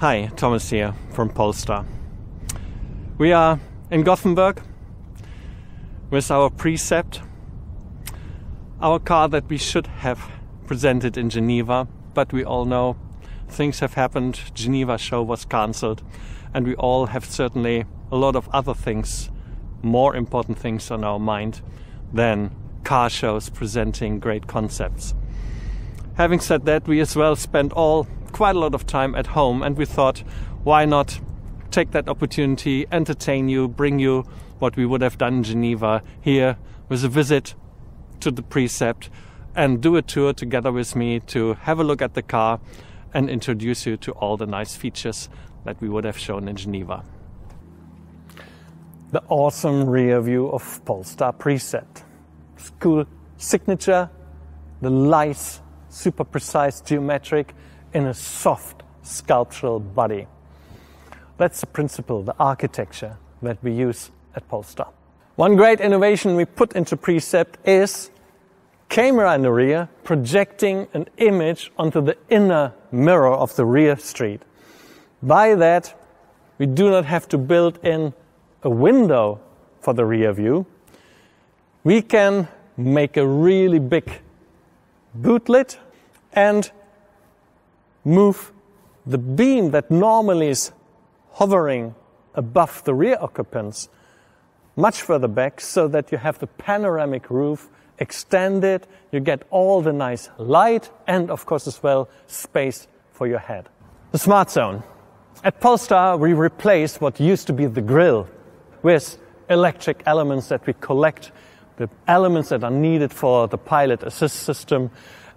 Hi, Thomas here from Polestar. We are in Gothenburg with our Precept, our car that we should have presented in Geneva, but we all know things have happened. Geneva show was cancelled, and we all have certainly a lot of other things, more important things on our mind than car shows presenting great concepts. Having said that, we as well spent all quite a lot of time at home, and we thought, why not take that opportunity, entertain you, bring you what we would have done in Geneva here with a visit to the Precept and do a tour together with me to have a look at the car and introduce you to all the nice features that we would have shown in Geneva. The awesome rear view of Polestar Precept. Cool signature, the light, super precise geometric in a soft sculptural body. That's the principle, the architecture that we use at Polestar. One great innovation we put into Precept is camera in the rear projecting an image onto the inner mirror of the rear street. By that, we do not have to build in a window for the rear view. We can make a really big bootlet and move the beam that normally is hovering above the rear occupants much further back so that you have the panoramic roof extended, you get all the nice light and of course as well space for your head. The smart zone. At Polestar we replaced what used to be the grill with electric elements that we collect, the elements that are needed for the pilot assist system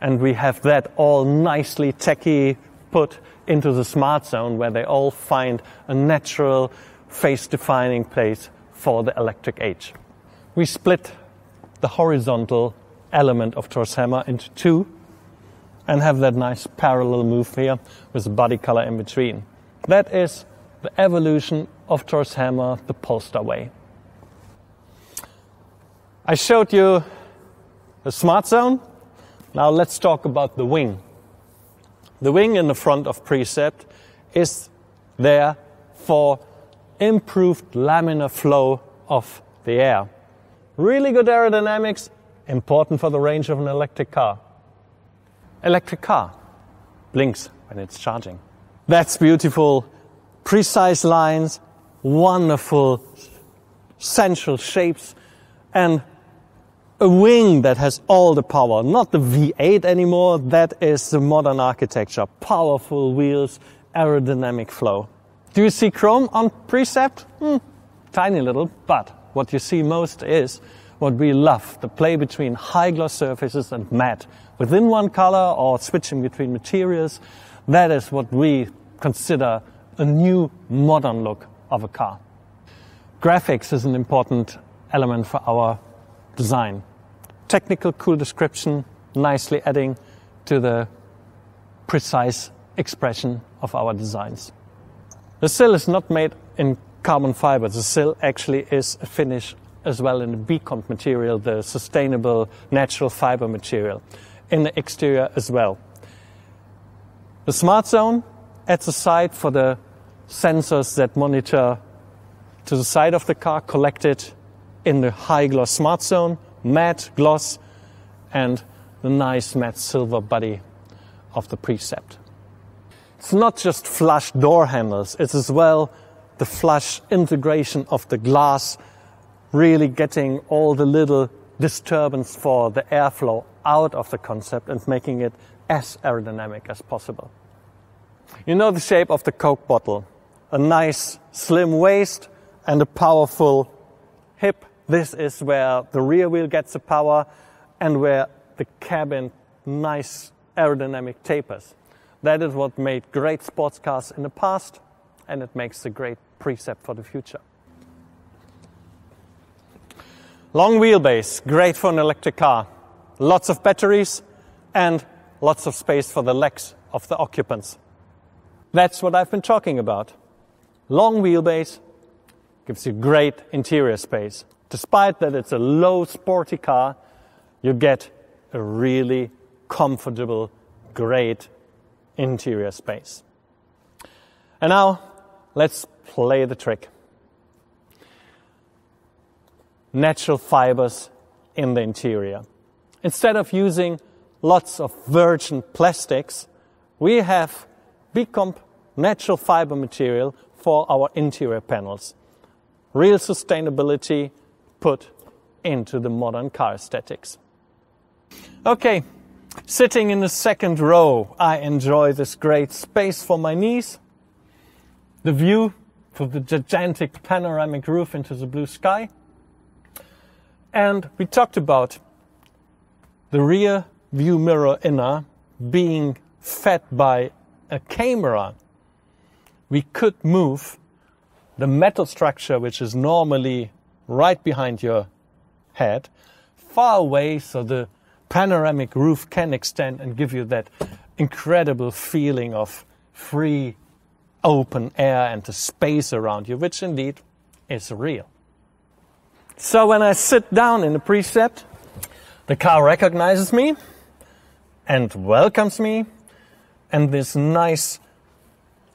and we have that all nicely techy put into the smart zone where they all find a natural face defining place for the electric age. We split the horizontal element of Thor's hammer into two and have that nice parallel move here with body color in between. That is the evolution of Thor's hammer the Polestar way. I showed you the smart zone. Now let's talk about the wing. The wing in the front of Precept is there for improved laminar flow of the air. Really good aerodynamics, important for the range of an electric car. Electric car blinks when it's charging. That's beautiful. Precise lines, wonderful central shapes, and a wing that has all the power. Not the V8 anymore, that is the modern architecture. Powerful wheels, aerodynamic flow. Do you see chrome on Precept? Hmm, tiny little, but what you see most is what we love, the play between high gloss surfaces and matte. Within one color or switching between materials, that is what we consider a new modern look of a car. Graphics is an important element for our design. Technical cool description, nicely adding to the precise expression of our designs. The sill is not made in carbon fiber. The sill actually is a finish as well in the Bcomp material, the sustainable natural fiber material, in the exterior as well. The smart zone adds a side for the sensors that monitor to the side of the car, collected in the high gloss smart zone, matte gloss, and the nice matte silver body of the Precept. It's not just flush door handles, it's as well the flush integration of the glass, really getting all the little disturbance for the airflow out of the concept and making it as aerodynamic as possible. You know the shape of the Coke bottle. A nice slim waist and a powerful hip. This is where the rear wheel gets the power and where the cabin nice aerodynamic tapers. That is what made great sports cars in the past, and it makes a great precept for the future. Long wheelbase, great for an electric car. Lots of batteries and lots of space for the legs of the occupants. That's what I've been talking about. Long wheelbase gives you great interior space. Despite that it's a low sporty car, you get a really comfortable, great interior space. And now let's play the trick. Natural fibers in the interior. Instead of using lots of virgin plastics, we have Bcomp natural fiber material for our interior panels. Real sustainability put into the modern car aesthetics. Okay, sitting in the second row, I enjoy this great space for my knees, the view to the gigantic panoramic roof into the blue sky. And we talked about the rear view mirror inner being fed by a camera. We could move the metal structure, which is normally right behind your head, far away so the panoramic roof can extend and give you that incredible feeling of free, open air and the space around you, which indeed is real. So when I sit down in the precept, the car recognizes me and welcomes me, and this nice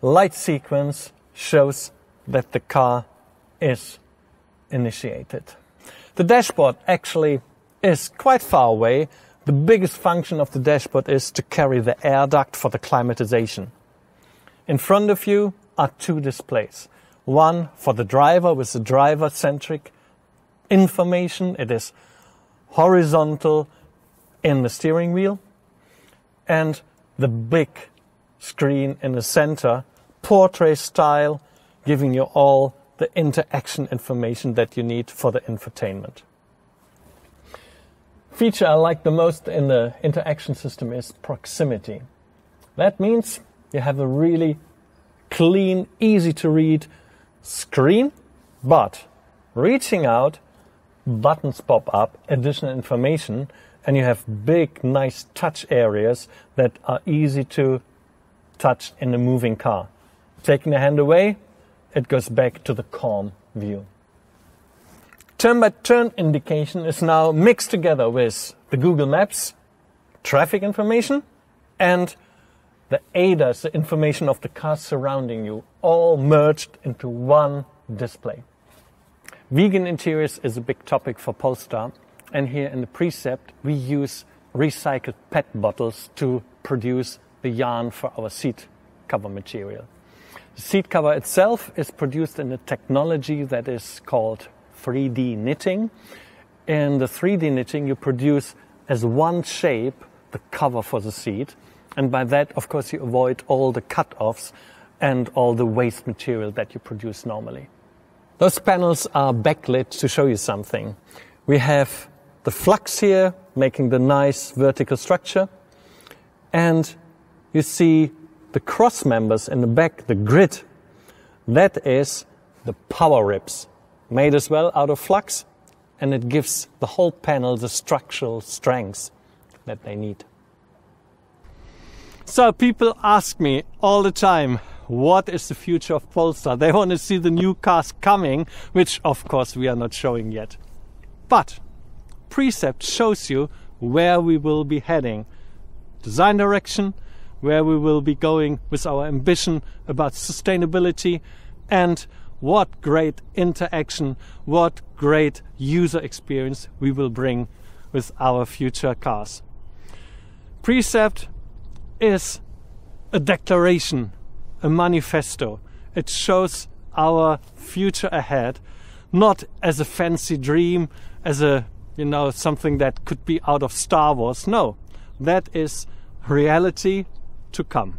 light sequence shows that the car is initiated. The dashboard actually is quite far away. The biggest function of the dashboard is to carry the air duct for the climatization. In front of you are two displays. One for the driver with the driver centric information. It is horizontal in the steering wheel and the big screen in the center, portrait style, giving you all the interaction information that you need for the infotainment. Feature I like the most in the interaction system is proximity. That means you have a really clean, easy to read screen, but reaching out, buttons pop up, additional information, and you have big, nice touch areas that are easy to touch in a moving car. Taking the hand away, it goes back to the calm view. Turn by turn indication is now mixed together with the Google Maps traffic information and the ADAS, the information of the cars surrounding you, all merged into one display. Vegan interiors is a big topic for Polestar, and here in the precept we use recycled PET bottles to produce the yarn for our seat cover material. The seat cover itself is produced in a technology that is called 3D knitting. In the 3D knitting, you produce as one shape the cover for the seat. And by that, of course, you avoid all the cut-offs and all the waste material that you produce normally. Those panels are backlit to show you something. We have the flax here, making the nice vertical structure. And you see the cross members in the back, the grid. That is the power ribs, made as well out of flax, and it gives the whole panel the structural strength that they need. So people ask me all the time, what is the future of Polestar? They want to see the new cars coming, which of course we are not showing yet. But Precept shows you where we will be heading. Design direction, where we will be going with our ambition about sustainability and what great interaction, what great user experience we will bring with our future cars. Precept is a declaration, a manifesto. It shows our future ahead, not as a fancy dream, as a you know something that could be out of Star Wars. No, that is reality to come.